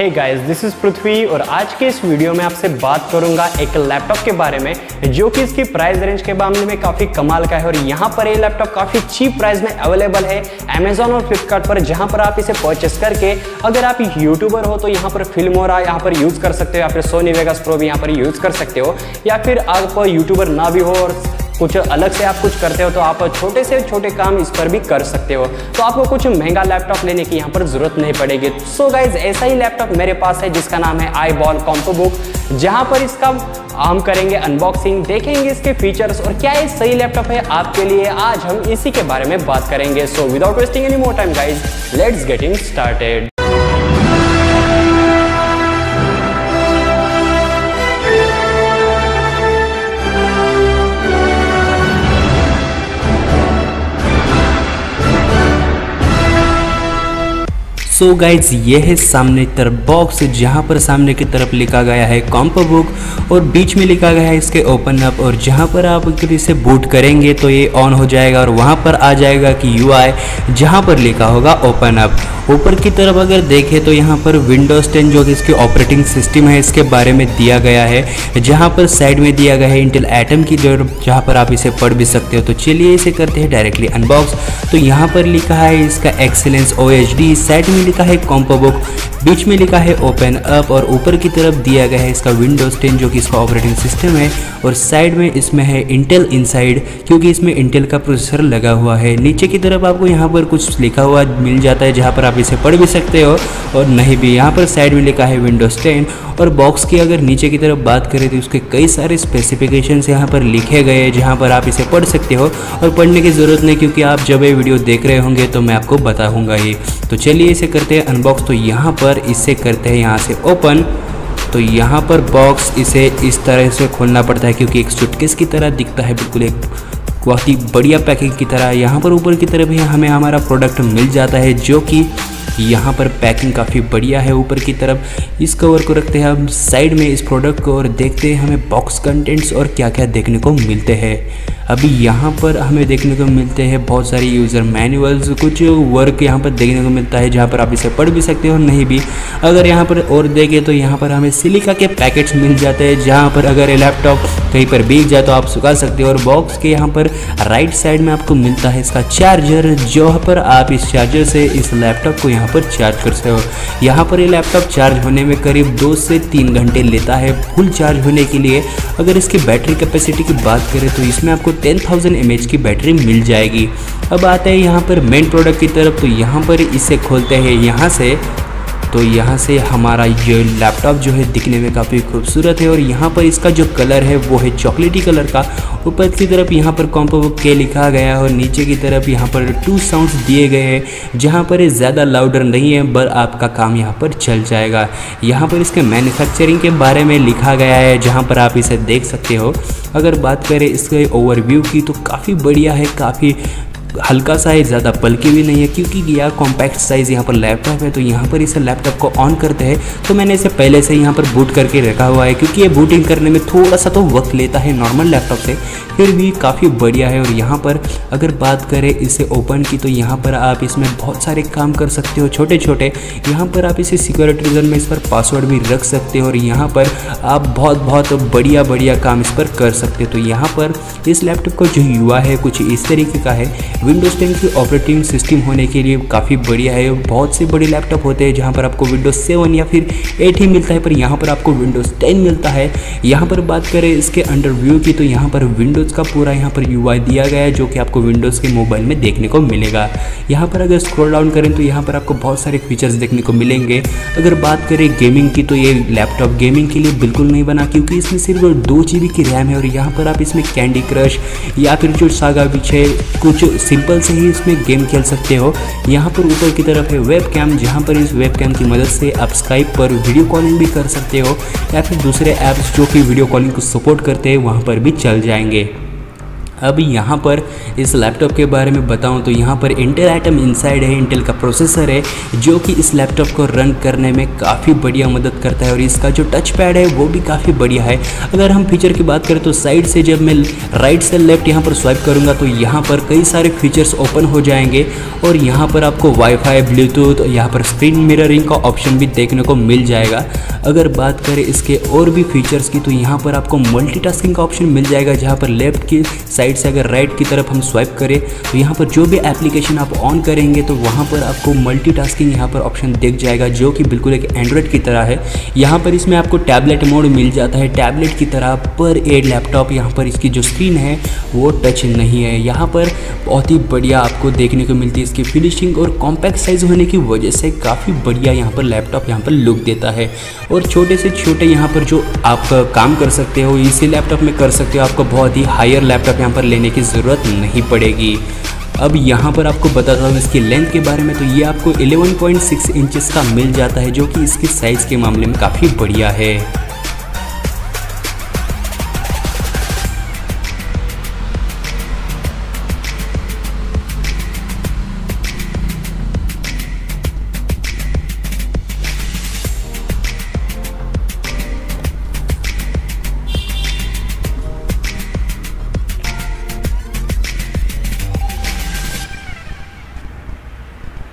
Hey guys this is Prithvi और आज के इस वीडियो में आपसे बात करूँगा एक लैपटॉप के बारे में, जो कि इसकी प्राइस रेंज के मामले में काफ़ी कमाल का है और यहाँ पर ये लैपटॉप काफ़ी चीप प्राइस में अवेलेबल है अमेजोन और फ्लिपकार्ट पर, जहाँ पर आप इसे परचेस करके अगर आप यूट्यूबर हो तो यहाँ पर फ़िल्म रहा यहाँ पर यूज़ कर सकते हो, या फिर सोनी वेगास प्रो भी यहाँ पर यूज़ कर सकते हो, या फिर आप यूट्यूबर ना भी हो और कुछ अलग से आप कुछ करते हो तो आप छोटे से छोटे काम इस पर भी कर सकते हो। तो आपको कुछ महँगा लैपटॉप लेने की यहाँ पर ज़रूरत नहीं पड़ेगी। सो so गाइज़ ऐसा ही लैपटॉप मेरे पास है जिसका नाम है आई बॉल कॉम्पो बुक जहाँ पर इसका हम करेंगे अनबॉक्सिंग देखेंगे इसके फीचर्स और क्या ये सही लैपटॉप है आपके लिए। आज हम इसी के बारे में बात करेंगे। So without wasting any more time guys let's getting started so so guys ये है सामने तरफ़ बॉक्स जहाँ पर सामने की तरफ़ लिखा गया है कॉम्प बुक और बीच में लिखा गया है इसके ओपन अप और जहाँ पर आप अगर इसे बूट करेंगे तो ये ऑन हो जाएगा और वहाँ पर आ जाएगा कि यू आई जहाँ पर लिखा होगा ओपन अप ऊपर की तरफ़ अगर देखें तो यहाँ पर विंडोज़ टेन जो कि इसके ऑपरेटिंग सिस्टम है, इसके बारे में दिया गया है। जहाँ पर साइड में दिया गया है इंटेल एटम की जहाँ पर आप इसे पढ़ भी सकते हो। तो चलिए इसे करते हैं डायरेक्टली अनबॉक्स तो यहाँ पर लिखा है इसका एक्सेलेंस ओ साइड में लिखा है कॉम्पो बुक बीच में लिखा है ओपन अप और ऊपर की तरफ़ दिया गया है इसका विंडोज़ टेन जो कि इसका ऑपरेटिंग सिस्टम है। और साइड में इसमें है इंटेल इनसाइड क्योंकि इसमें इंटेल का प्रोसेसर लगा हुआ है। नीचे की तरफ़ आपको यहाँ पर कुछ लिखा हुआ मिल जाता है, जहाँ पर आप इसे पढ़ भी सकते हो और नहीं भी। यहाँ पर साइड में लिखा है विंडोज़ टेन और बॉक्स की अगर नीचे की तरफ़ बात करें तो उसके कई सारे स्पेसिफिकेशंस यहाँ पर लिखे गए हैं जहाँ पर आप इसे पढ़ सकते हो और पढ़ने की ज़रूरत नहीं क्योंकि आप जब ये वीडियो देख रहे होंगे तो मैं आपको बताऊँगा ये। तो चलिए इसे करते हैं अनबॉक्स तो यहाँ पर इसे करते हैं, यहाँ से ओपन तो यहाँ पर बॉक्स इसे इस तरह से खोलना पड़ता है क्योंकि एक सुटकेस की तरह दिखता है, बिल्कुल एक बहुत ही बढ़िया पैकिंग की तरह यहाँ पर ऊपर की तरफ़ ही हमें हमारा प्रोडक्ट मिल जाता है, जो कि यहाँ पर पैकिंग काफ़ी बढ़िया है ऊपर की तरफ़। इस कवर को रखते हैं हम साइड में इस प्रोडक्ट को और देखते हैं हमें बॉक्स कंटेंट्स और क्या क्या देखने को मिलते हैं। अभी यहाँ पर हमें देखने को मिलते हैं बहुत सारे यूज़र मैनुअल्स कुछ वर्क यहाँ पर देखने को मिलता है जहाँ पर आप इसे पढ़ भी सकते हो नहीं भी। अगर यहाँ पर और देखें तो यहाँ पर हमें सिलिका के पैकेट्स मिल जाते हैं, जहाँ पर अगर लैपटॉप कहीं पर भीग जाए तो आप सुखा सकते हो और बॉक्स के यहाँ पर राइट साइड में आपको मिलता है इसका चार्जर जहाँ पर आप इस चार्जर से इस लैपटॉप को यहाँ पर चार्ज कर सकते हो। यहाँ पर ये लैपटॉप चार्ज होने में करीब दो से तीन घंटे लेता है फुल चार्ज होने के लिए। अगर इसकी बैटरी कैपेसिटी की बात करें तो इसमें आपको टेन थाउज़ेंड एम की बैटरी मिल जाएगी। अब आते हैं यहाँ पर मेन प्रोडक्ट की तरफ़ तो यहाँ पर इसे खोलते हैं। यहाँ से तो यहाँ से हमारा ये लैपटॉप जो है दिखने में काफ़ी खूबसूरत है और यहाँ पर इसका जो कलर है वो है चॉकलेटी कलर का। ऊपर की तरफ़ यहाँ पर कॉम्पो के लिखा गया है और नीचे की तरफ़ यहाँ पर टू साउंड्स दिए गए हैं, जहाँ पर ज़्यादा लाउडर नहीं है, पर आपका काम यहाँ पर चल जाएगा। यहाँ पर इसके मैन्युफैक्चरिंग के बारे में लिखा गया है, जहाँ पर आप इसे देख सकते हो। अगर बात करें इसके ओवरव्यू की तो काफ़ी बढ़िया है, काफ़ी हल्का सा है, ज़्यादा बल्कि भी नहीं है, क्योंकि यह कॉम्पैक्ट साइज़ यहाँ पर लैपटॉप है तो यहाँ पर इसे लैपटॉप को ऑन करते हैं। तो मैंने इसे पहले से यहाँ पर बूट करके रखा हुआ है, क्योंकि ये बूटिंग करने में थोड़ा सा तो वक्त लेता है नॉर्मल लैपटॉप से। फिर भी काफ़ी बढ़िया है, और यहाँ पर अगर बात करें इसे ओपन की तो यहाँ पर आप इसमें बहुत सारे काम कर सकते हो छोटे छोटे यहाँ पर आप इसे सिक्योरिटी रीजन में इस पर पासवर्ड भी रख सकते हो, और यहाँ पर आप बहुत बहुत बढ़िया बढ़िया काम इस पर कर सकते हो। तो यहाँ पर इस लैपटॉप का जो युवा है, कुछ इस तरीके का है। विंडोज़ टेन की ऑपरेटिंग सिस्टम होने के लिए काफ़ी बढ़िया है। बहुत से बड़े लैपटॉप होते हैं जहाँ पर आपको विंडोज़ सेवन या फिर एट ही मिलता है, पर यहाँ पर आपको विंडोज़ टेन मिलता है। यहाँ पर बात करें इसके अंडर व्यू की तो यहाँ पर विंडोज़ का पूरा यहाँ पर यूआई दिया गया है, जो कि आपको विंडोज़ के मोबाइल में देखने को मिलेगा। यहाँ पर अगर स्क्रॉल डाउन करें तो यहाँ पर आपको बहुत सारे फीचर्स देखने को मिलेंगे। अगर बात करें गेमिंग की तो ये लैपटॉप गेमिंग के लिए बिल्कुल नहीं बना, क्योंकि इसमें सिर्फ़ दो जी की रैम है, और यहाँ पर आप इसमें कैंडी क्रश या फिर जो सागा पीछे कुछ सिंपल से ही इसमें गेम खेल सकते हो। यहाँ पर ऊपर की तरफ़ है वेब कैम जहाँ पर इस वेब कैम की मदद से आप स्काइप पर वीडियो कॉलिंग भी कर सकते हो, या फिर दूसरे ऐप्स जो कि वीडियो कॉलिंग को सपोर्ट करते हैं, वहाँ पर भी चल जाएँगे। अब यहाँ पर इस लैपटॉप के बारे में बताऊँ तो यहाँ पर इंटेल आइटम इनसाइड है इंटेल का प्रोसेसर है, जो कि इस लैपटॉप को रन करने में काफ़ी बढ़िया मदद करता है और इसका जो टच पैड है वो भी काफ़ी बढ़िया है। अगर हम फीचर की बात करें तो साइड से जब मैं राइट से लेफ़्ट यहाँ पर स्वाइप करूँगा तो यहाँ पर कई सारे फीचर्स ओपन हो जाएँगे और यहाँ पर आपको वाईफाई ब्लूटूथ यहाँ पर स्क्रीन मिररिंग का ऑप्शन भी देखने को मिल जाएगा। अगर बात करें इसके और भी फीचर्स की तो यहाँ पर आपको मल्टीटास्किंग का ऑप्शन मिल जाएगा, जहाँ पर लेफ़्ट की साइड से अगर राइट की तरफ़ हम स्वाइप करें तो यहाँ पर जो भी एप्लीकेशन आप ऑन करेंगे तो वहाँ पर आपको मल्टीटास्किंग यहाँ पर ऑप्शन दिख जाएगा, जो कि बिल्कुल एक एंड्रॉयड की तरह है। यहाँ पर इसमें आपको टैबलेट मोड मिल जाता है। टैबलेट की तरह पर एड लैपटॉप यहाँ पर इसकी जो स्क्रीन है, वो टच नहीं है। यहाँ पर बहुत ही बढ़िया आपको देखने को मिलती है इसकी फिनिशिंग और कॉम्पैक्ट साइज़ होने की वजह से काफ़ी बढ़िया यहाँ पर लैपटॉप यहाँ पर लुक देता है। और छोटे से छोटे यहाँ पर जो आप काम कर सकते हो, इसी लैपटॉप में कर सकते हो। आपको बहुत ही हायर लैपटॉप यहाँ पर लेने की ज़रूरत नहीं पड़ेगी। अब यहाँ पर आपको बताता हूँ इसकी लेंथ के बारे में तो ये आपको 11.6 इंचेस का मिल जाता है, जो कि इसके साइज़ के मामले में काफ़ी बढ़िया है।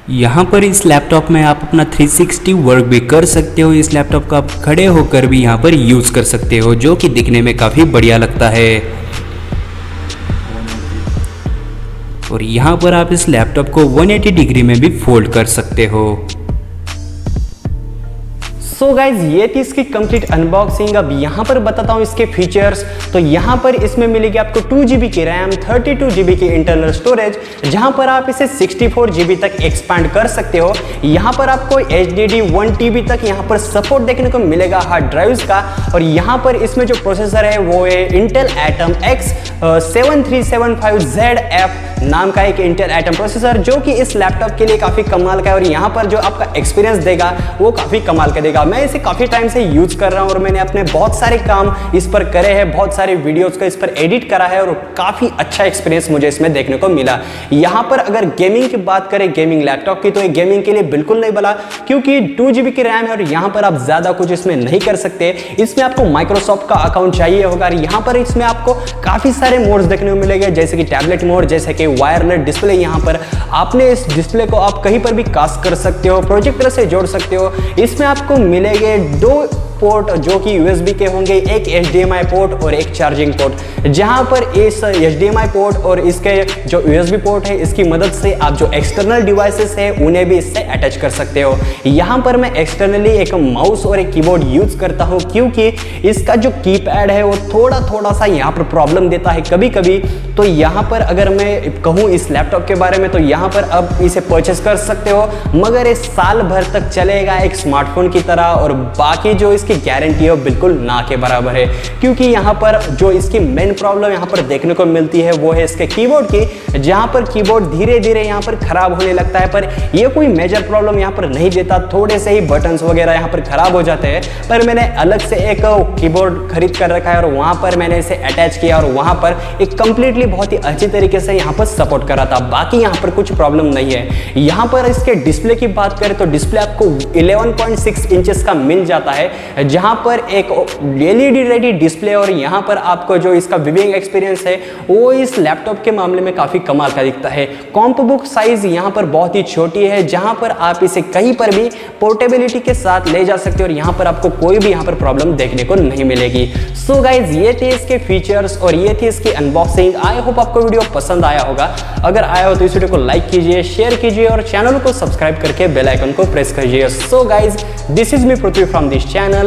यहाँ पर इस लैपटॉप में आप अपना 360 वर्क भी कर सकते हो। इस लैपटॉप का आप खड़े होकर भी यहाँ पर यूज़ कर सकते हो, जो कि दिखने में काफ़ी बढ़िया लगता है। और यहाँ पर आप इस लैपटॉप को 180 डिग्री में भी फोल्ड कर सकते हो। सो so गाइज़ ये थी इसकी कंप्लीट अनबॉक्सिंग अब यहाँ पर बताता हूँ इसके फीचर्स तो यहाँ पर इसमें मिलेगी आपको टू जी की रैम थर्टी टू की इंटरनल स्टोरेज जहाँ पर आप इसे सिक्सटी फोर तक एक्सपैंड कर सकते हो। यहाँ पर आपको H D D one T B तक यहाँ पर सपोर्ट देखने को मिलेगा हार्ड ड्राइव्स का। और यहाँ पर इसमें जो प्रोसेसर है, वो है Intel Atom X seven three seven five Z F नाम का एक इंटेल एटम प्रोसेसर जो कि इस लैपटॉप के लिए काफ़ी कमाल का है। और यहाँ पर जो आपका एक्सपीरियंस देगा, वो काफ़ी कमाल का देगा। मैं इसे काफ़ी टाइम से यूज़ कर रहा हूँ और मैंने अपने बहुत सारे काम इस पर करे हैं, बहुत सारे वीडियोस को इस पर एडिट करा है और काफ़ी अच्छा एक्सपीरियंस मुझे इसमें देखने को मिला। यहाँ पर अगर गेमिंग की बात करें गेमिंग लैपटॉप की तो ये गेमिंग के लिए बिल्कुल नहीं बना क्योंकि टू की रैम है और यहाँ पर आप ज़्यादा कुछ इसमें नहीं कर सकते। इसमें आपको माइक्रोसॉफ्ट का अकाउंट चाहिए होगा और यहाँ पर इसमें आपको काफ़ी सारे मोड्स देखने को मिलेंगे, जैसे कि टैबलेट मोड जैसे कि वायरलेस डिस्प्ले यहाँ पर। आपने इस डिस्प्ले को आप कहीं पर भी कास्ट कर सकते हो प्रोजेक्टर से जोड़ सकते हो। इसमें आपको मिलेंगे दो पोर्ट जो कि यूएसबी के होंगे, एक एचडीएमआई पोर्ट और एक चार्जिंग पोर्ट जहाँ पर इस एचडीएमआई पोर्ट और इसके जो यूएसबी पोर्ट है, इसकी मदद से आप जो एक्सटर्नल डिवाइसेस है, उन्हें भी इससे अटैच कर सकते हो। यहाँ पर मैं एक्सटर्नली एक माउस और एक कीबोर्ड यूज़ करता हूँ, क्योंकि इसका जो कीपैड है, वो थोड़ा थोड़ा सा यहाँ पर प्रॉब्लम देता है कभी कभी तो यहाँ पर अगर मैं कहूँ इस लैपटॉप के बारे में तो यहाँ पर अब इसे परचेस कर सकते हो, मगर इस साल भर तक चलेगा एक स्मार्टफ़ोन की तरह, और बाकी जो इस इसकी गारंटी है बिल्कुल ना के बराबर है। क्योंकि यहाँ पर जो इसकी मेन प्रॉब्लम यहाँ पर देखने को मिलती है, वो है इसके कीबोर्ड की, जहाँ पर कीबोर्ड धीरे धीरे यहाँ पर खराब होने लगता है, पर ये कोई मेजर प्रॉब्लम यहाँ पर नहीं देता। थोड़े से ही बटन्स वगैरह यहाँ पर खराब हो जाते हैं, पर मैंने अलग से एक कीबोर्ड खरीद कर रखा है और वहाँ पर मैंने इसे अटैच किया और वहाँ पर एक कंप्लीटली बहुत ही अच्छी तरीके से यहाँ पर सपोर्ट करा था। बाकी यहाँ पर कुछ प्रॉब्लम नहीं है। यहाँ पर इसके डिस्प्ले की बात करें तो डिस्प्ले आपको 11.6 इंचेस का मिल जाता है। जहाँ पर एक एलईडी रेडी डिस्प्ले और यहाँ पर आपको जो इसका विविंग एक्सपीरियंस है, वो इस लैपटॉप के मामले में काफ़ी कमाल का दिखता है। कॉम्प बुक साइज़ यहाँ पर बहुत ही छोटी है, जहाँ पर आप इसे कहीं पर भी पोर्टेबिलिटी के साथ ले जा सकते हो और यहाँ पर आपको कोई भी यहाँ पर प्रॉब्लम देखने को नहीं मिलेगी। सो so गाइज़ ये थे इसके फीचर्स और ये थी इसकी अनबॉक्सिंग आई होप आपको वीडियो पसंद आया होगा। अगर आया हो तो इस वीडियो को लाइक कीजिए शेयर कीजिए और चैनल को सब्सक्राइब करके बेल आइकन को प्रेस कीजिए so guys this is me Prithvi from this channel